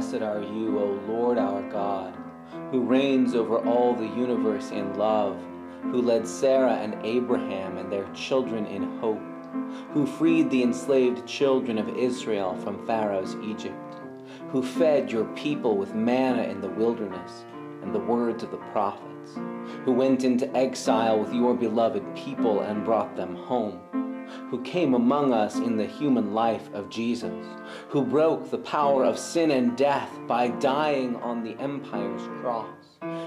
Blessed are you, O Lord our God, who reigns over all the universe in love, who led Sarah and Abraham and their children in hope, who freed the enslaved children of Israel from Pharaoh's Egypt, who fed your people with manna in the wilderness and the words of the prophets, who went into exile with your beloved people and brought them home who came among us in the human life of Jesus, who broke the power of sin and death by dying on the empire's cross,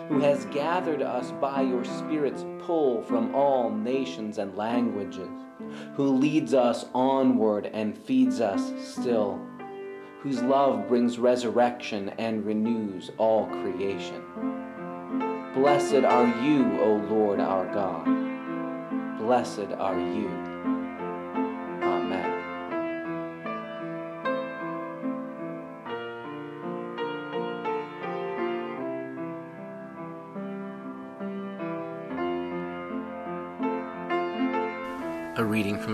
who has gathered us by your Spirit's pull from all nations and languages, who leads us onward and feeds us still, whose love brings resurrection and renews all creation. Blessed are you, O Lord our God. Blessed are you.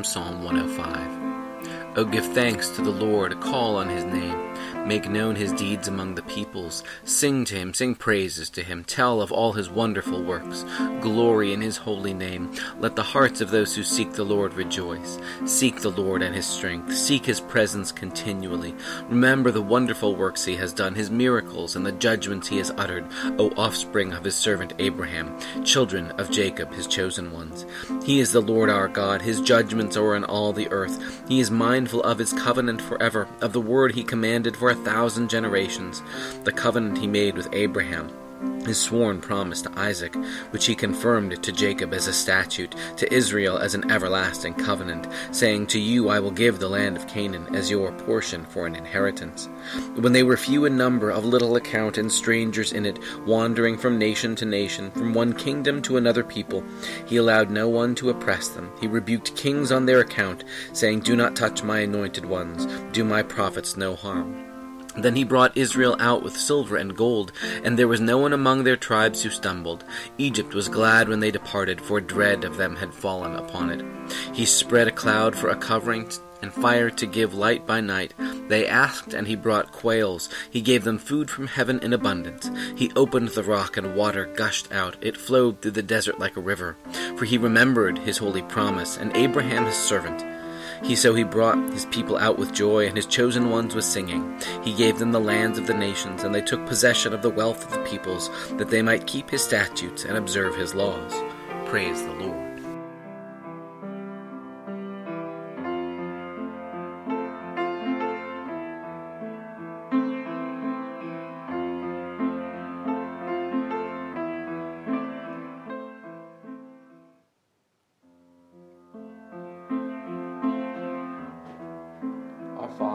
Psalm 105. Oh, give thanks to the Lord, call on his name. Make known his deeds among the peoples. Sing to him, sing praises to him. Tell of all his wonderful works. Glory in his holy name. Let the hearts of those who seek the Lord rejoice. Seek the Lord and his strength. Seek his presence continually. Remember the wonderful works he has done, his miracles, and the judgments he has uttered, O offspring of his servant Abraham, children of Jacob, his chosen ones. He is the Lord our God. His judgments are in all the earth. He is mindful of his covenant forever, of the word he commanded for thousand generations, the covenant he made with Abraham, his sworn promise to Isaac, which he confirmed to Jacob as a statute, to Israel as an everlasting covenant, saying, To you I will give the land of Canaan as your portion for an inheritance. When they were few in number, of little account, and strangers in it, wandering from nation to nation, from one kingdom to another people, he allowed no one to oppress them. He rebuked kings on their account, saying, Do not touch my anointed ones, do my prophets no harm. Then he brought Israel out with silver and gold, and there was no one among their tribes who stumbled. Egypt was glad when they departed, for dread of them had fallen upon it. He spread a cloud for a covering and fire to give light by night. They asked, and he brought quails. He gave them food from heaven in abundance. He opened the rock, and water gushed out. It flowed through the desert like a river. For he remembered his holy promise, and Abraham his servant. He so he brought his people out with joy, and his chosen ones with singing. He gave them the lands of the nations, and they took possession of the wealth of the peoples, that they might keep his statutes and observe his laws. Praise the Lord.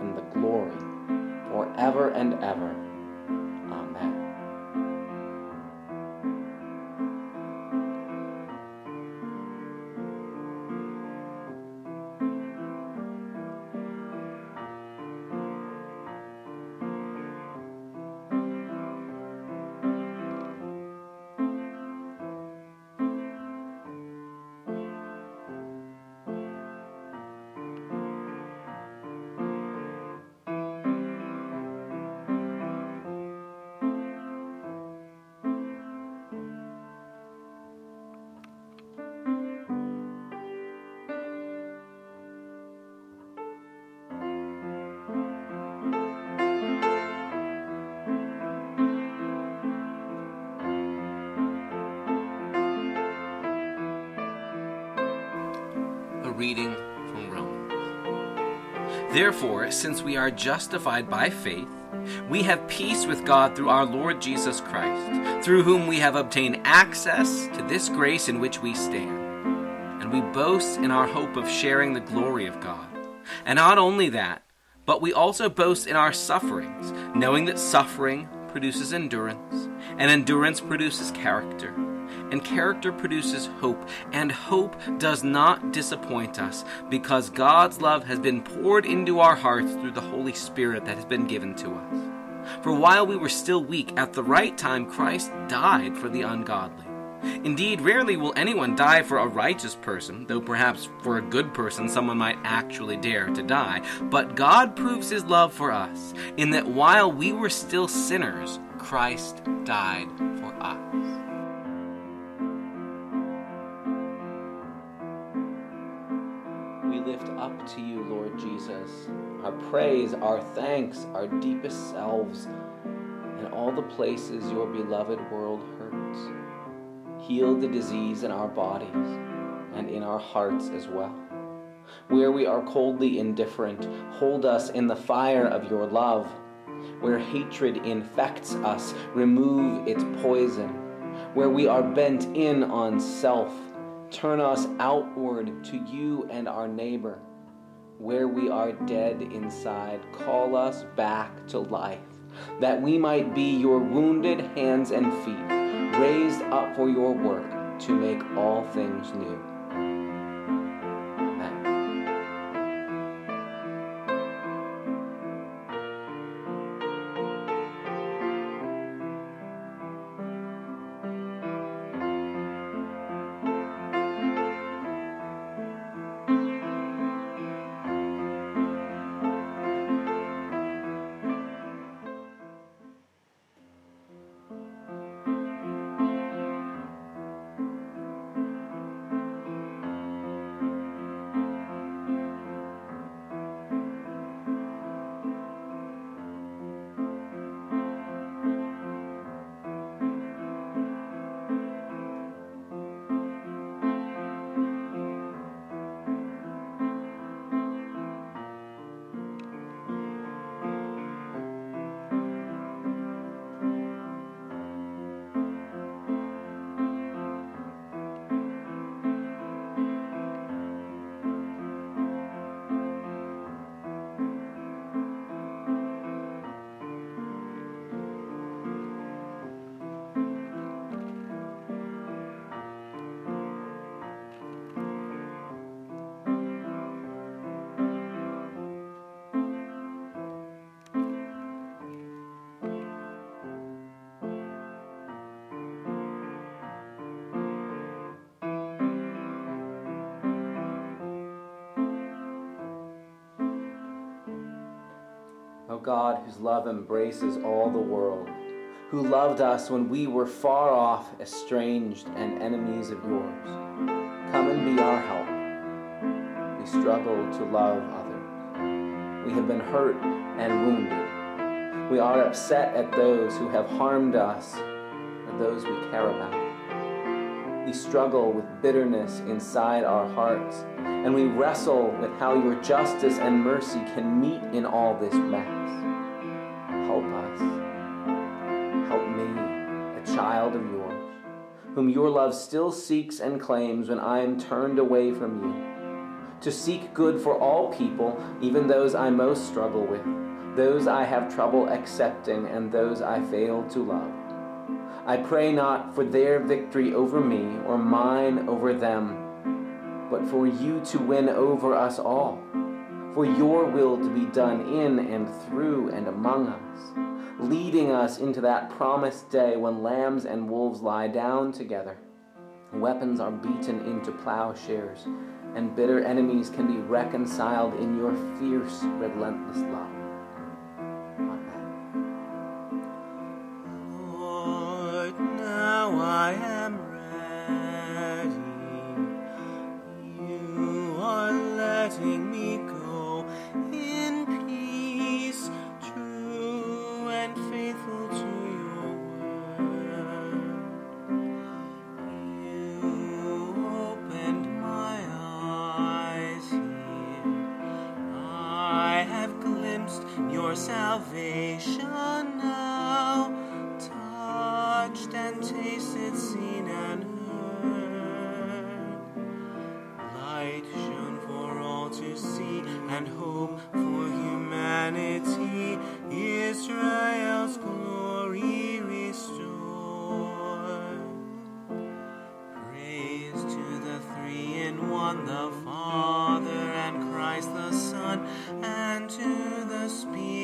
and the glory, forever and ever. Reading from Romans. Therefore, since we are justified by faith, we have peace with God through our Lord Jesus Christ, through whom we have obtained access to this grace in which we stand. And we boast in our hope of sharing the glory of God. And not only that, but we also boast in our sufferings, knowing that suffering produces endurance, and endurance produces character, and character produces hope, and hope does not disappoint us, because God's love has been poured into our hearts through the Holy Spirit that has been given to us. For while we were still weak, at the right time Christ died for the ungodly. Indeed, rarely will anyone die for a righteous person, though perhaps for a good person someone might actually dare to die. But God proves his love for us, in that while we were still sinners, Christ died for us. Praise, our thanks, our deepest selves, and all the places your beloved world hurts heal the disease in our bodies and in our hearts as well. Where we are coldly indifferent, hold us in the fire of your love. Where hatred infects us, remove its poison. Where we are bent in on self, turn us outward to you and our neighbor. Where we are dead inside, call us back to life, that we might be your wounded hands and feet raised up for your work to make all things new. God whose love embraces all the world, who loved us when we were far off, estranged, and enemies of yours. Come and be our help. We struggle to love others. We have been hurt and wounded. We are upset at those who have harmed us or those we care about. We struggle with bitterness inside our hearts, and we wrestle with how your justice and mercy can meet in all this mess. Help us. Help me, a child of yours, whom your love still seeks and claims when I am turned away from you. To seek good for all people, even those I most struggle with, those I have trouble accepting, and those I fail to love. I pray not for their victory over me or mine over them, but for you to win over us all, for your will to be done in and through and among us leading us into that promised day when lambs and wolves lie down together. Weapons are beaten into plowshares, and bitter enemies can be reconciled in your fierce, relentless love. Son and to the Spirit.